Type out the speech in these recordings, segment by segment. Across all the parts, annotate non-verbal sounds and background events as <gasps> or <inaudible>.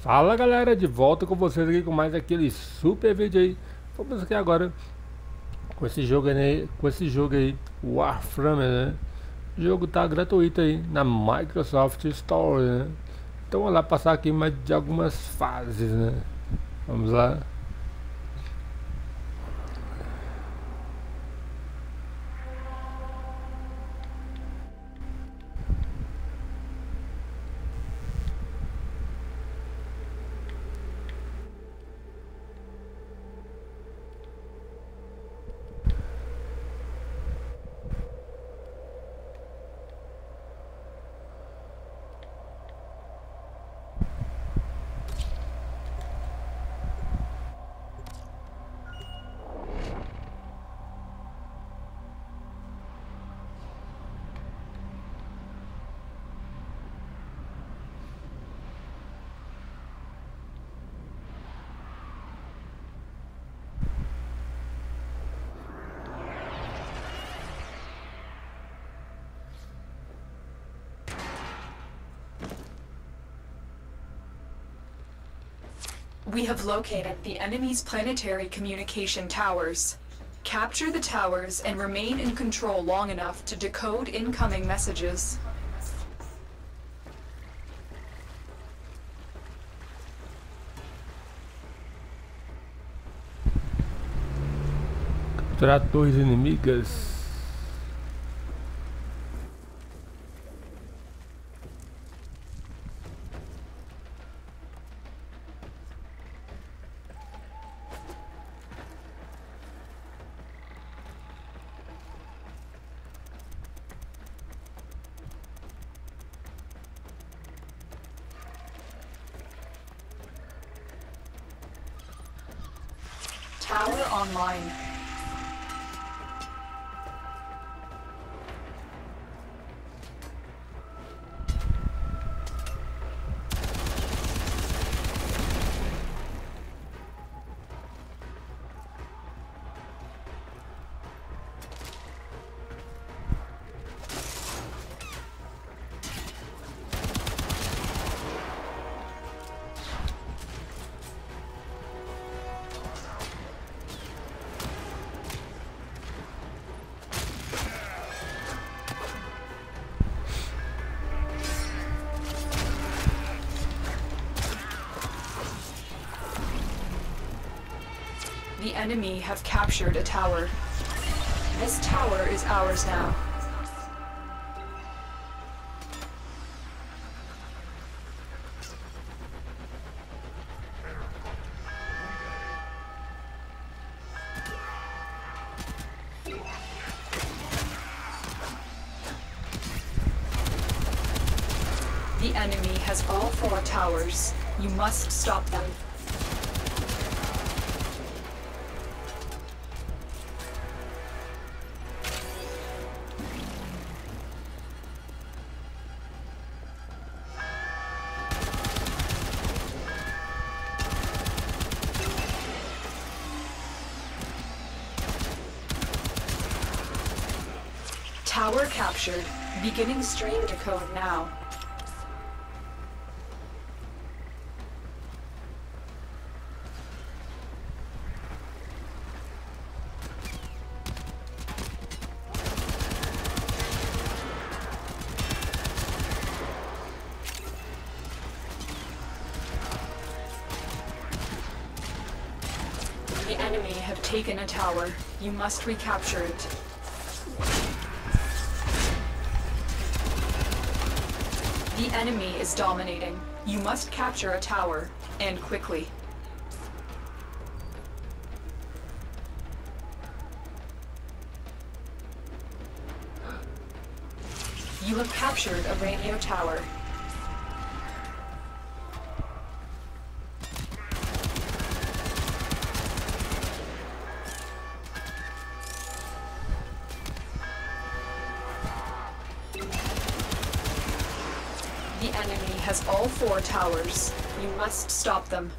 Fala galera, de volta com vocês aqui com mais aquele super vídeo aí Vamos aqui agora com esse jogo aí, com esse jogo aí, Warframe, né? O jogo tá gratuito aí na Microsoft Store, né? Então vamos lá passar aqui mais de algumas fases, né? Vamos lá have located the enemy's planetary communication towers. Capture the towers and remain in control long enough to decode incoming messages. Capturar torres inimigas enemy have captured a tower. This tower is ours now. The enemy has all four towers. You must stop them. Beginning stream decode now. The enemy have taken a tower. You must recapture it. The enemy is dominating. You must capture a tower, and quickly. <gasps> You have captured a radio tower. You must stop them.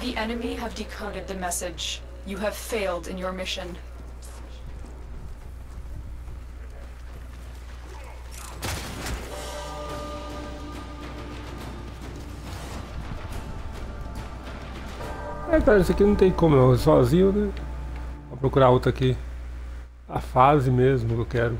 The enemy have decoded the message. You have failed in your mission. É, cara, isso aqui não tem como, eu sozinho, né? Vou procurar outra aqui. A fase mesmo que eu quero.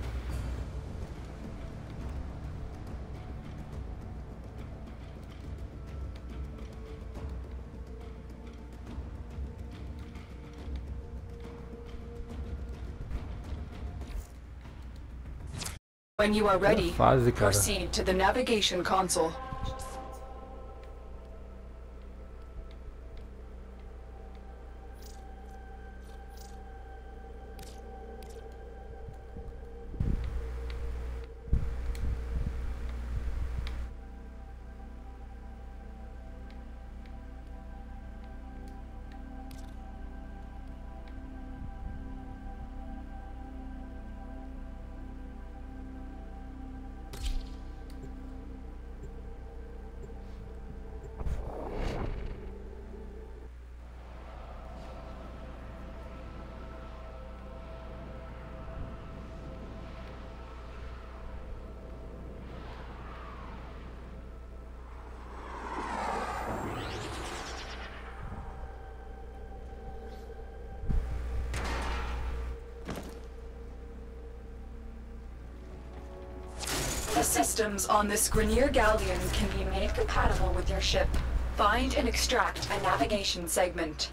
When you are ready, fase, proceed to the navigation console. The systems on this Grineer Galleon can be made compatible with your ship. Find and extract a navigation segment.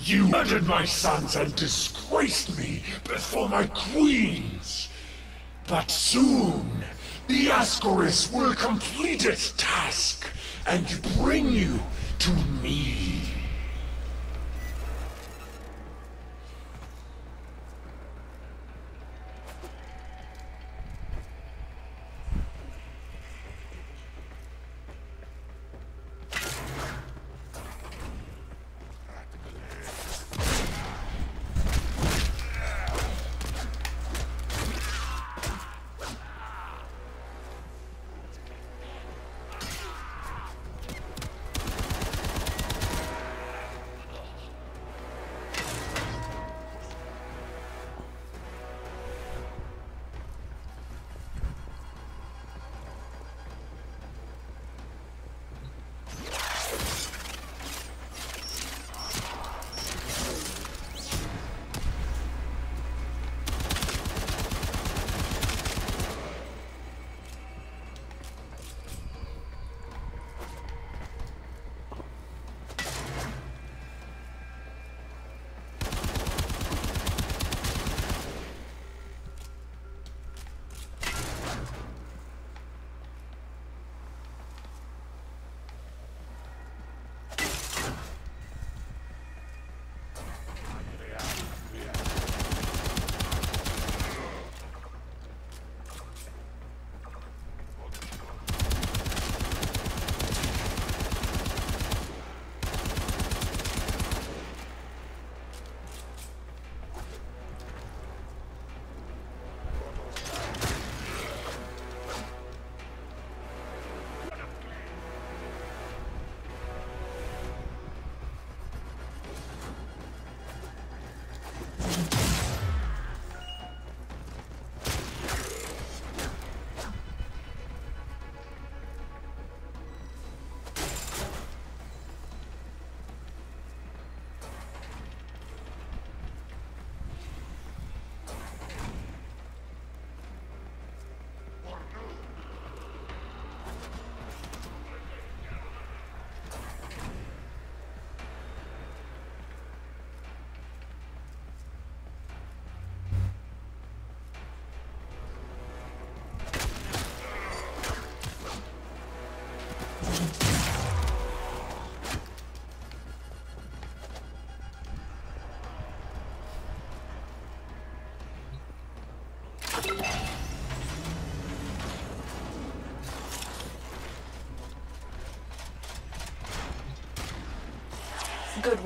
You murdered my sons and disgraced me before my queens. But soon, the Ascaris will complete its task and bring you to me.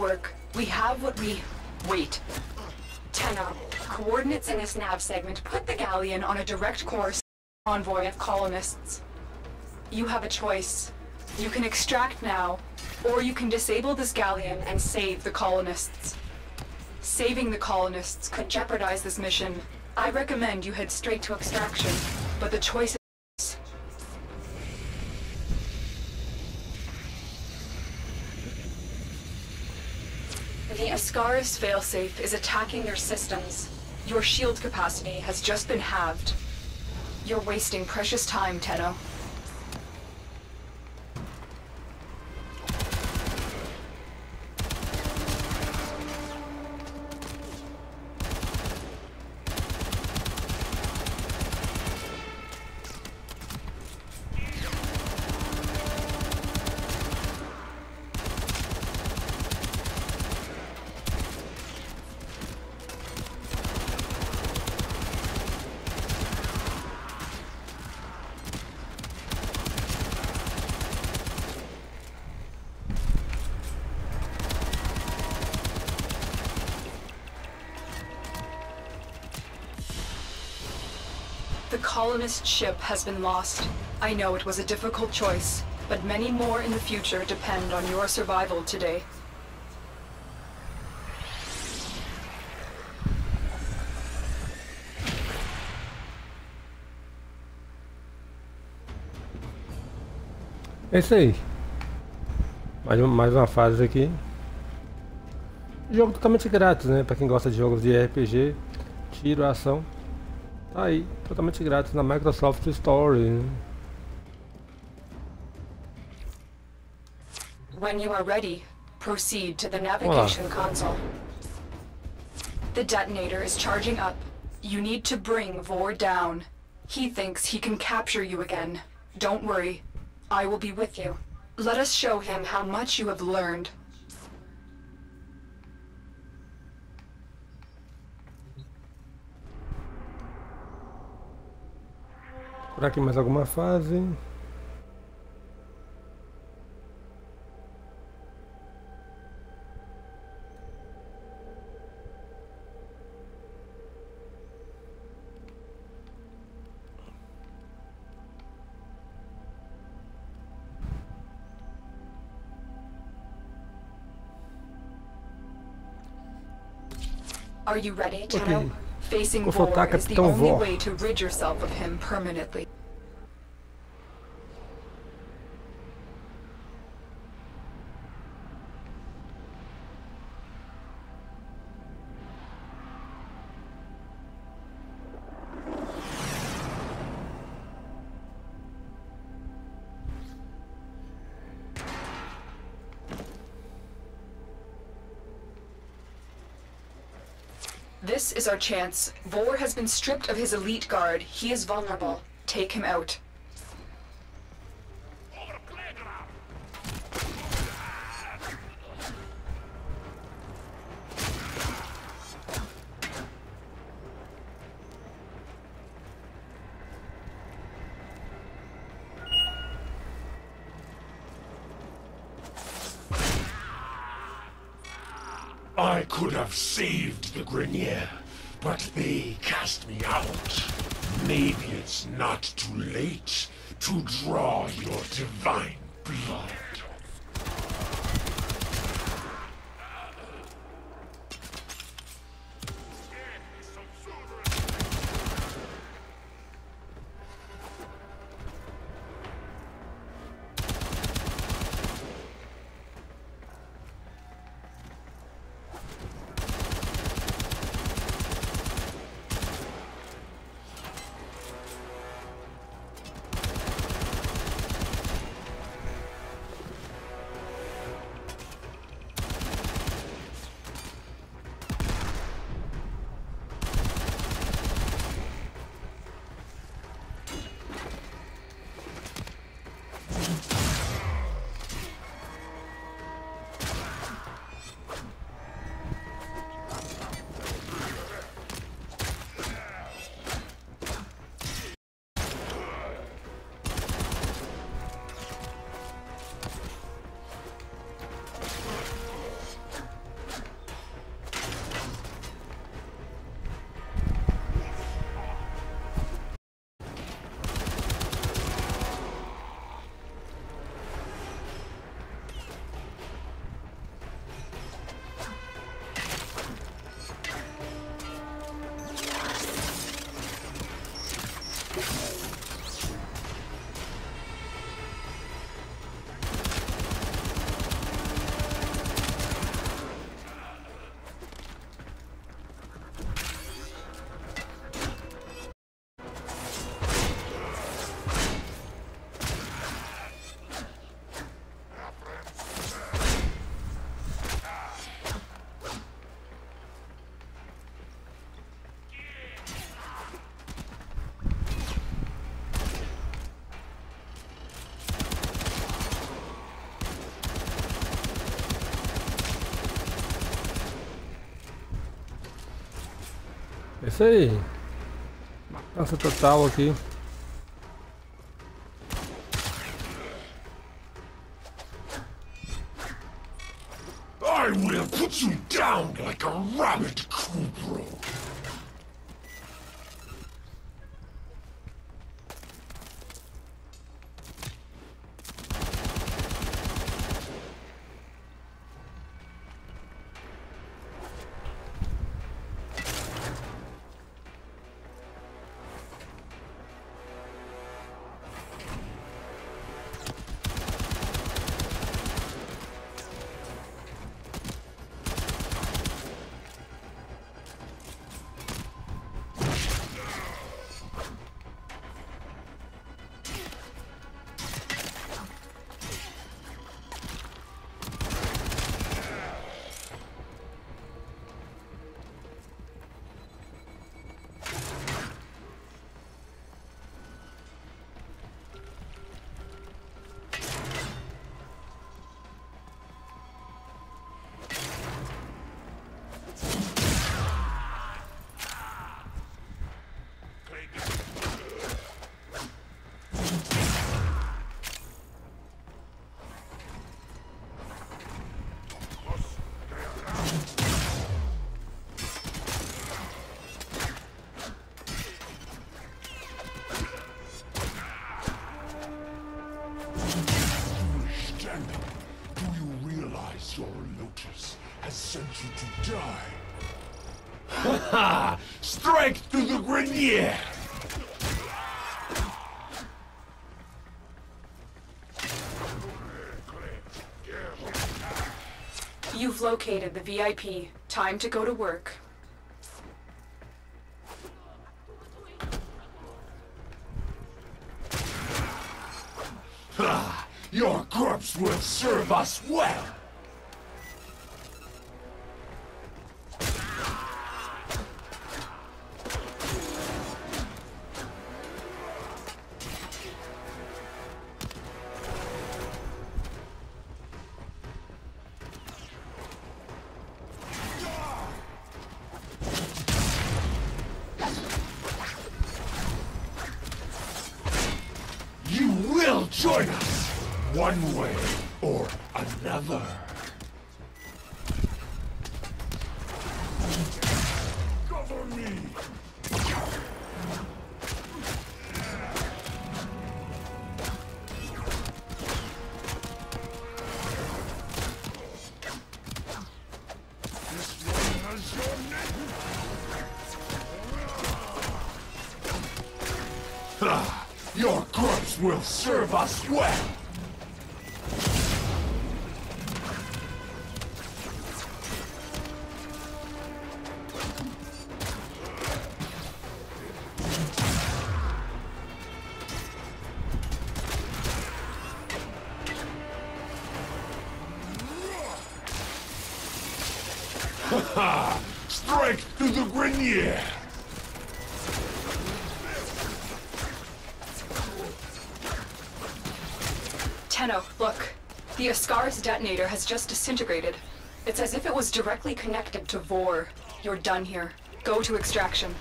Work. We have what we... Wait. Tenno. Coordinates in this nav segment put the Galleon on a direct course convoy of colonists. You have a choice. You can extract now, or you can disable this Galleon and save the colonists. Saving the colonists could jeopardize this mission. I recommend you head straight to extraction, but the choice The Ascaris failsafe is attacking your systems. Your shield capacity has just been halved. You're wasting precious time, Tenno. The colonist ship has been lost. I know it was a difficult choice, but many more in the future depend on your survival today. É isso aí. Mais, uma- mais uma fase aqui. Jogo totalmente grátis, né? Pra quem gosta de jogos de RPG, tiro, ação. Tá aí, totalmente grátis na Microsoft Store. When you are ready, proceed to the navigation console. The detonator is charging up. You need to bring Vor down. He thinks he can capture you again. Don't worry. I will be with you. Let us show him how much you have learned. Por aqui mais alguma fase. Are you ready, Tenno? Ok. Facing Vou Vor is the only way to rid yourself of him permanently. This is our chance. Vor has been stripped of his elite guard. He is vulnerable. Take him out. Isso aí. Matança total aqui. Ha <laughs> ha! Strike through the Grineer! You've located the VIP. Time to go to work. Join us, one way or another. Disintegrated. It's as if it was directly connected to Vor. You're done here. Go to extraction.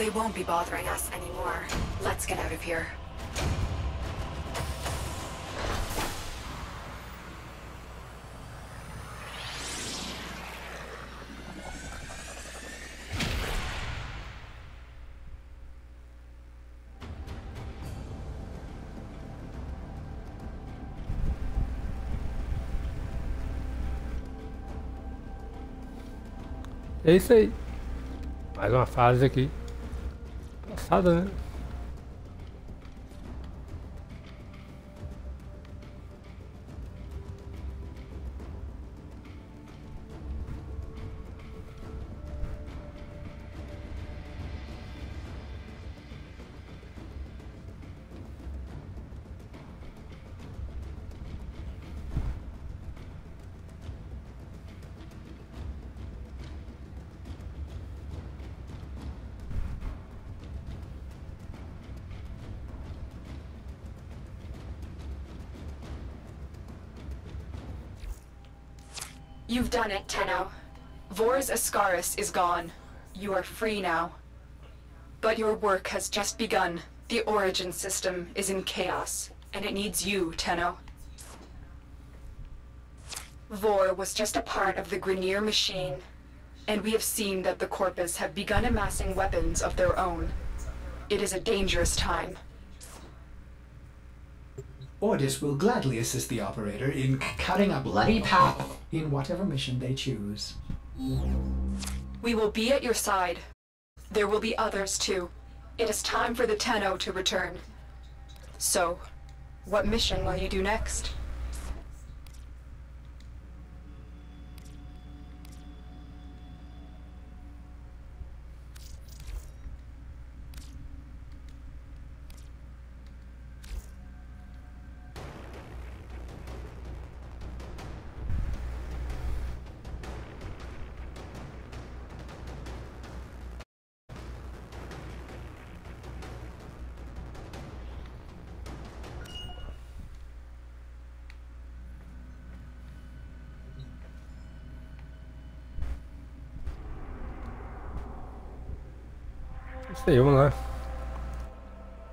They won't be bothering us anymore. Let's get out of here. É isso aí. Mais uma fase aqui. Passada, né? You've done it, Tenno. Vors Ascaris is gone. You are free now. But your work has just begun. The origin system is in chaos, and it needs you, Tenno. Vor was just a part of the Grineer machine, and we have seen that the Corpus have begun amassing weapons of their own. It is a dangerous time. Ordis will gladly assist the operator in cutting a bloody path in whatever mission they choose. We will be at your side. There will be others too. It is time for the Tenno to return. So, what mission will you do next? Isso aí, vamos lá.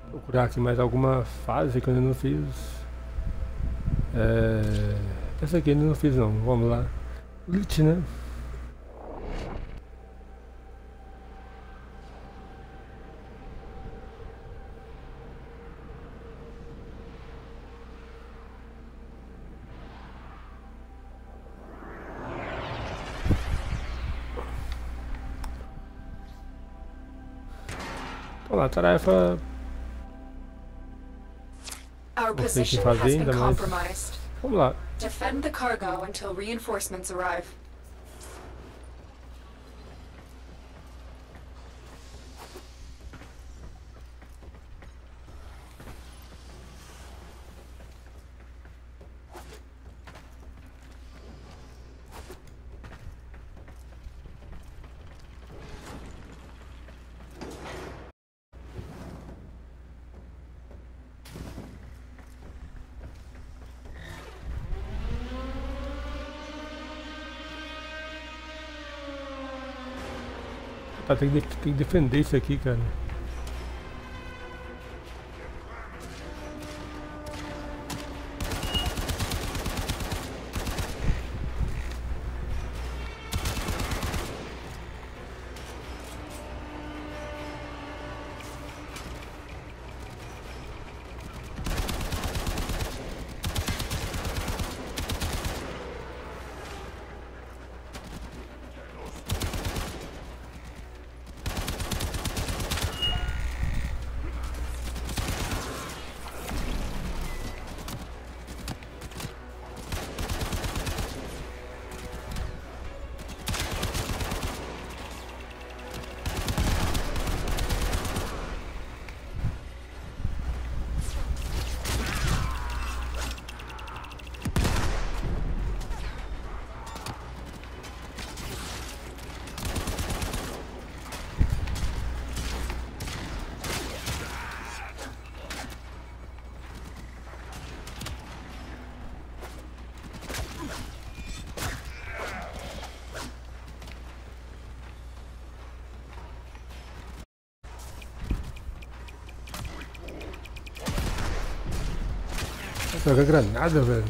Procurar aqui mais alguma fase que eu ainda não fiz. É... Essa aqui eu ainda não fiz não, vamos lá. Lich, né? Tarefa. Não sei o que fazer ainda, mas. Vamos lá. Defend the cargo until reinforcements arrive. Tá, tem que, tem que defender isso aqui, cara. acá, crack. Nada, velho.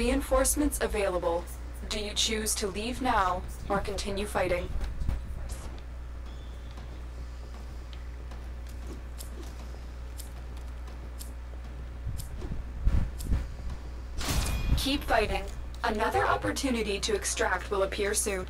Reinforcements available. Do you choose to leave now or continue fighting? Keep fighting. Another opportunity to extract will appear soon.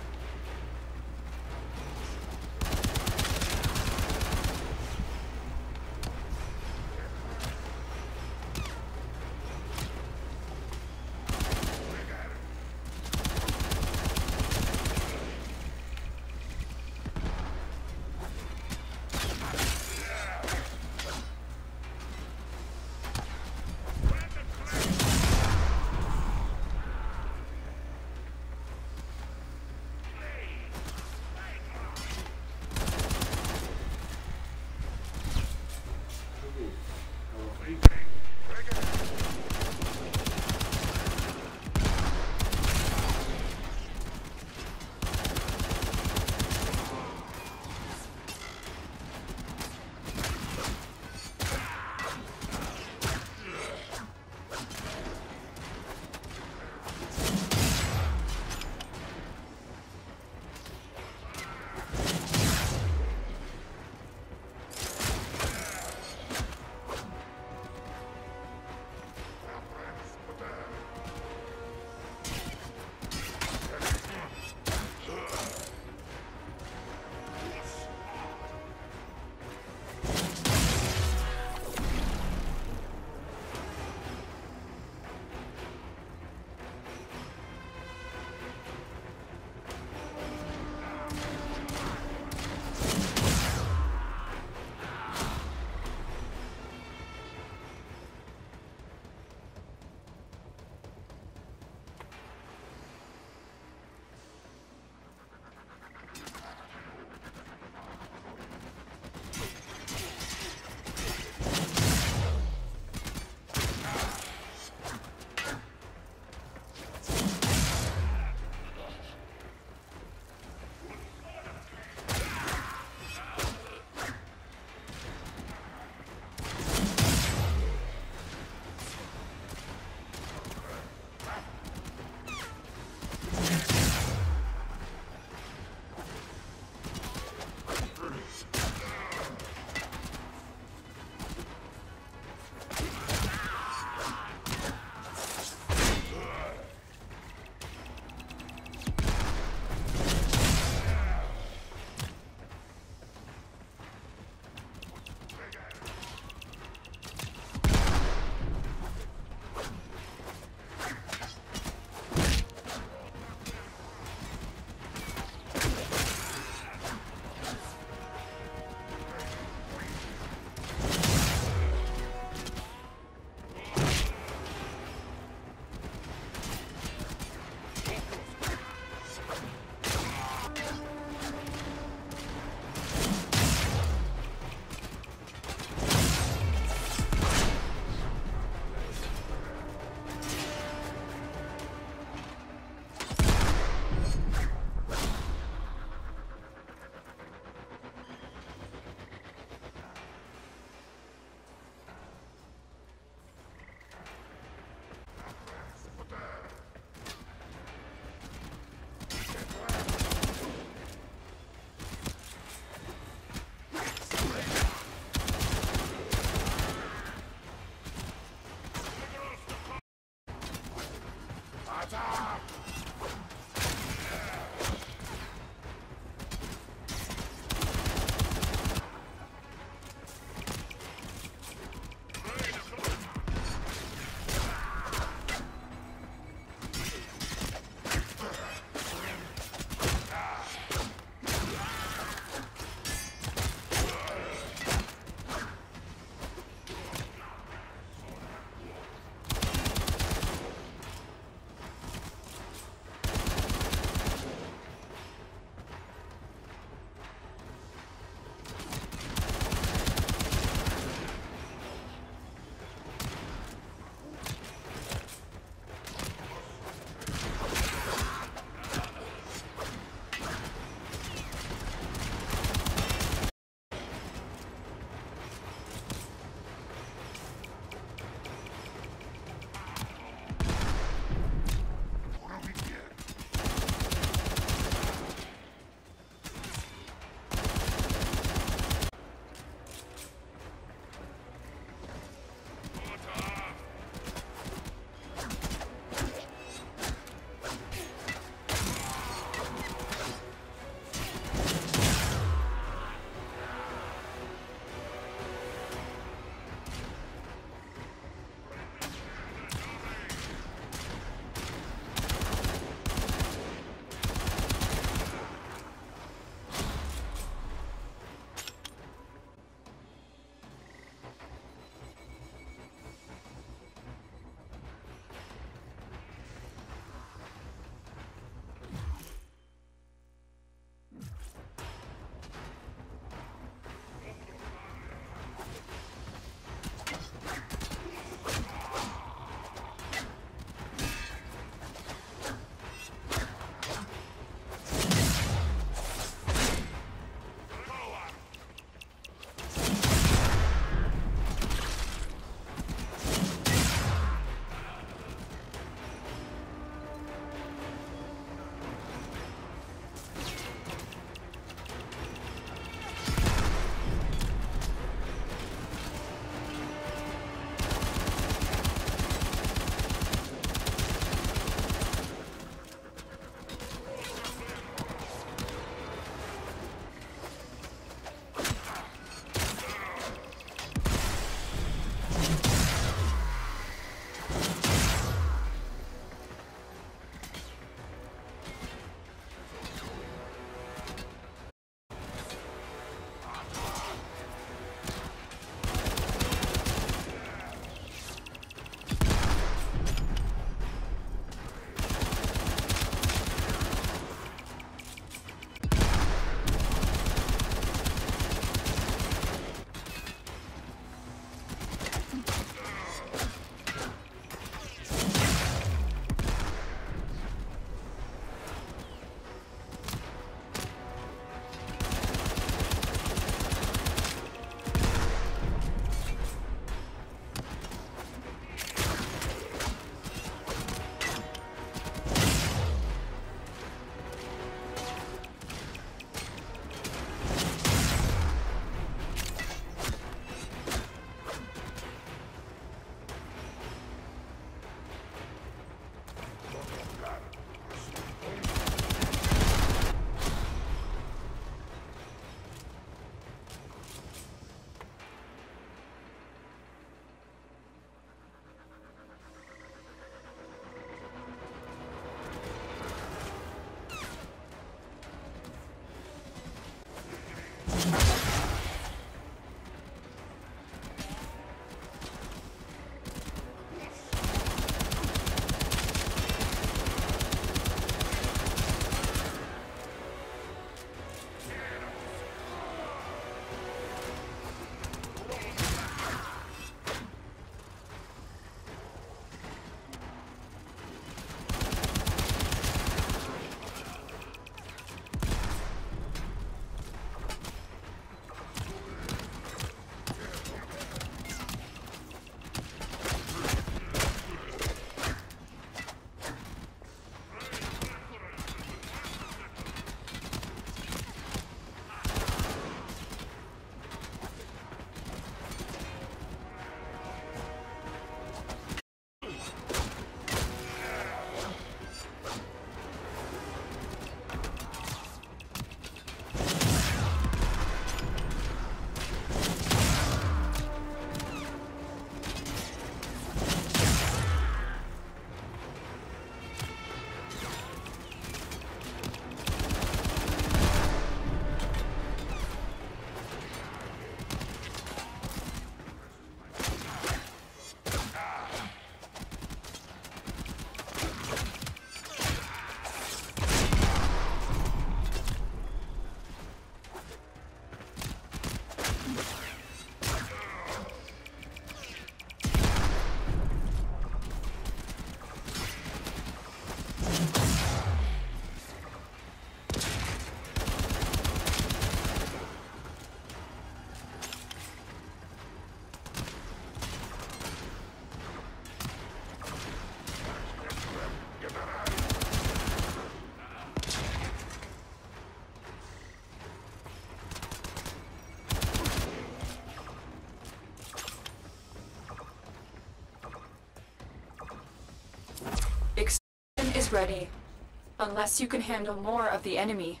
Unless you can handle more of the enemy.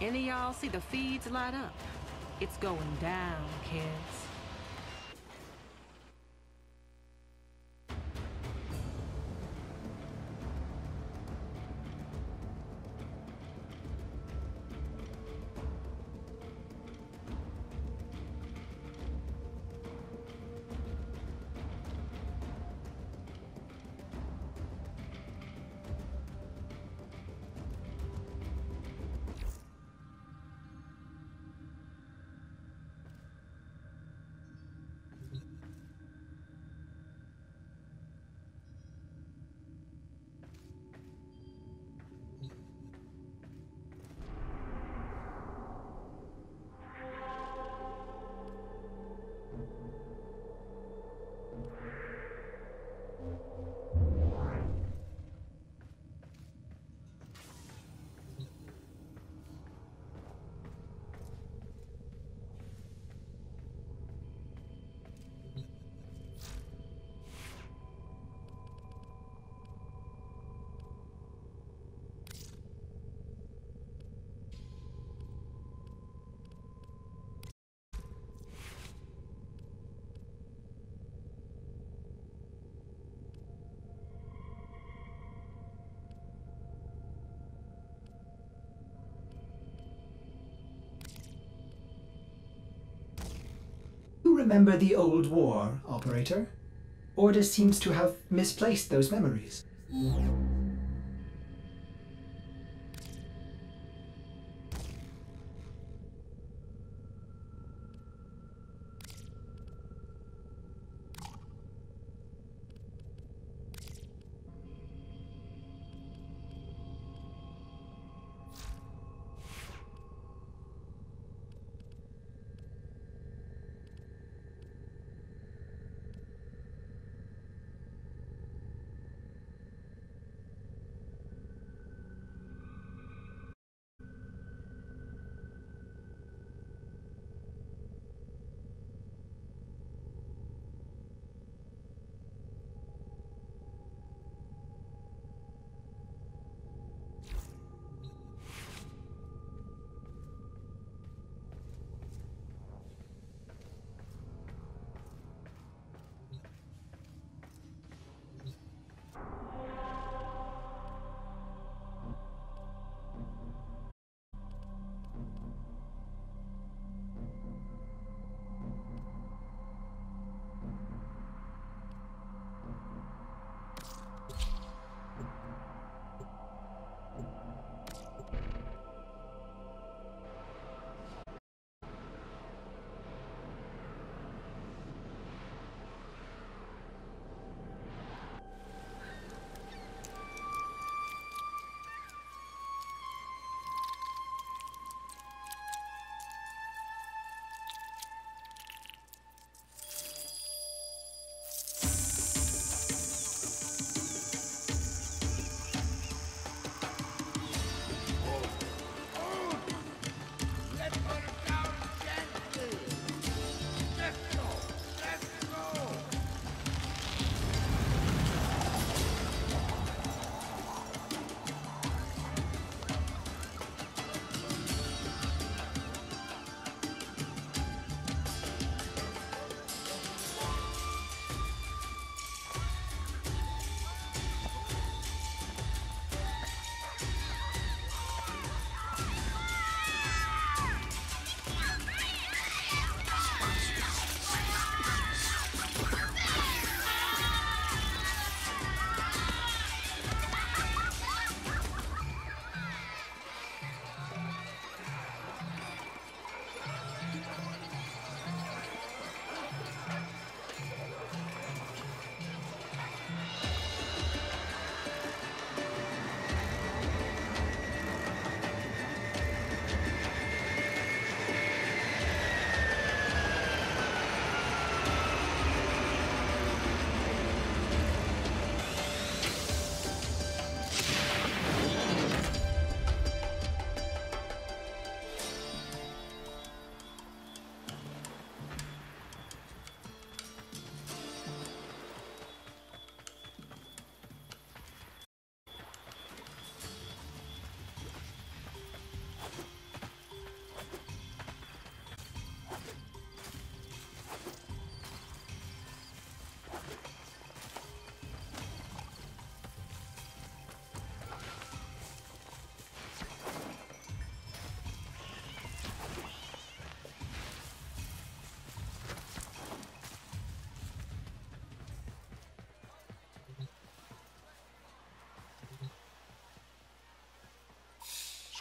Any y'all see the feeds light up? It's going down, kids. Remember the old war, operator? Ordis seems to have misplaced those memories.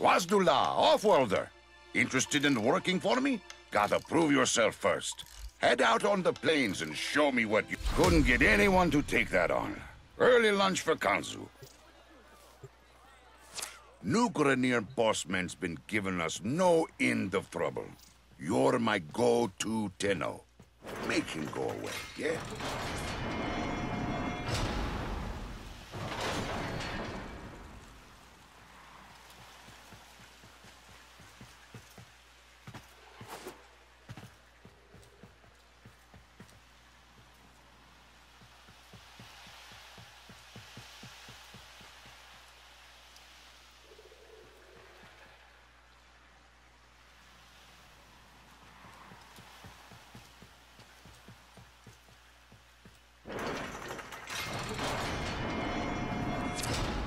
Swazdullah, Offworlder. Interested in working for me? Gotta prove yourself first. Head out on the plains and show me what you... Couldn't get anyone to take that on. Early lunch for Konzu. New Grineer bossman's been giving us no end of trouble. You're my go-to Tenno. Make him go away, yeah?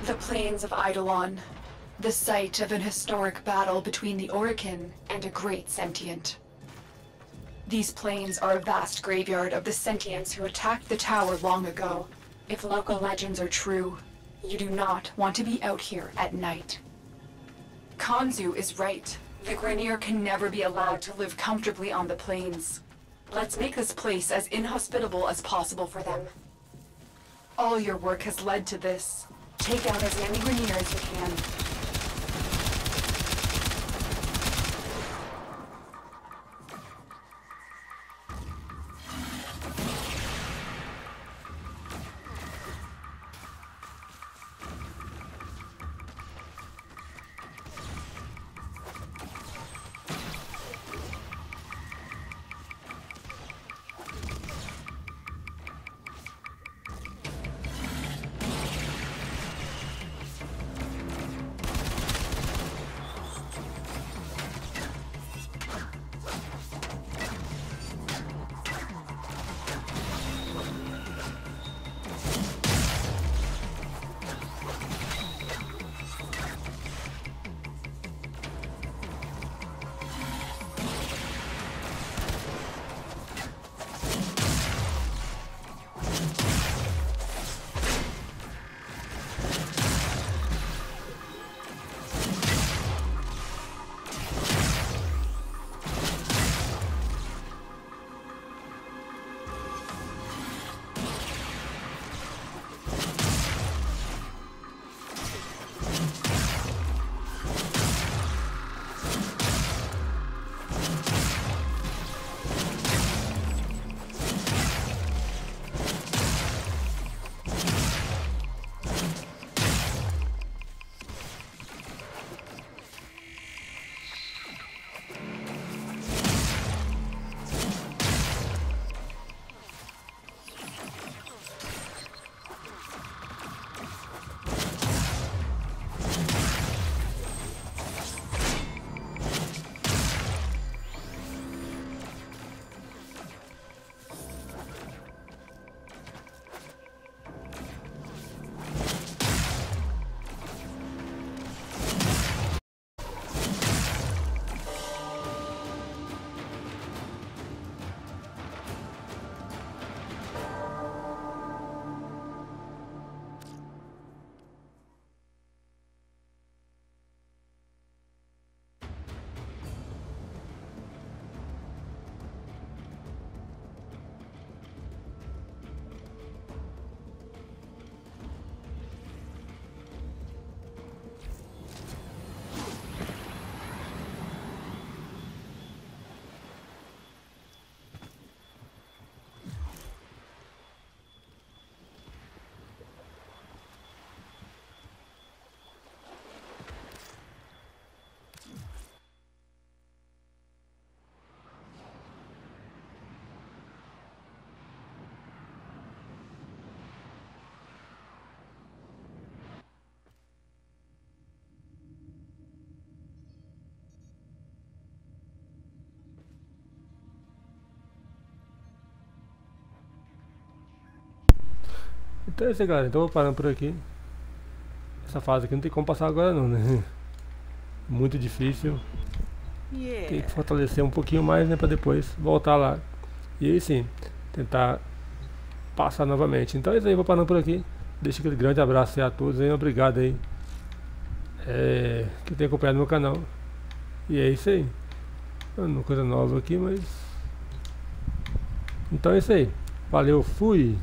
The of Eidolon. The site of an historic battle between the Orokin and a great sentient. These plains are a vast graveyard of the sentients who attacked the tower long ago. If local legends are true, you do not want to be out here at night. Konzu is right. The Grineer can never be allowed to live comfortably on the plains. Let's make this place as inhospitable as possible for them. All your work has led to this. Take out as many Grineer as you can. Então é isso aí, galera. Então eu vou parando por aqui. Essa fase aqui não tem como passar agora não, né? <laughs> Muito difícil. Tem que fortalecer um pouquinho mais, né? Pra depois voltar lá. E aí sim, tentar passar novamente. Então é isso aí, vou parando por aqui. Deixa aquele grande abraço aí a todos aí. Obrigado aí. é, que tem acompanhado no canal. E é isso aí. Uma coisa nova aqui, mas. Então é isso aí. Valeu, fui!